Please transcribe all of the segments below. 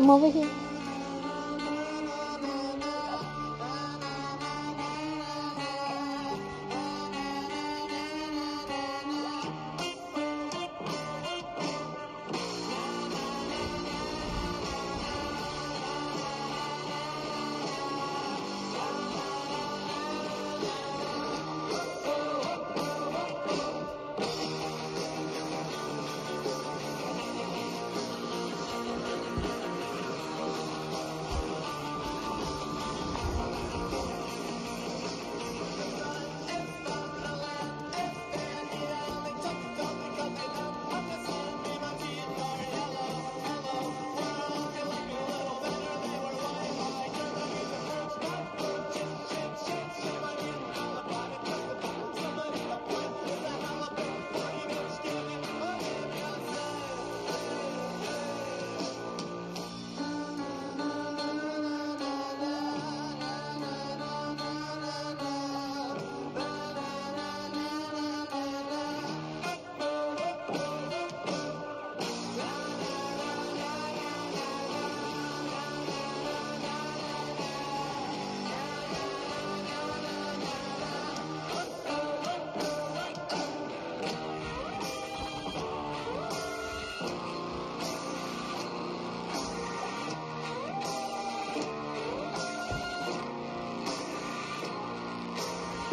么微信？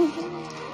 Uhum.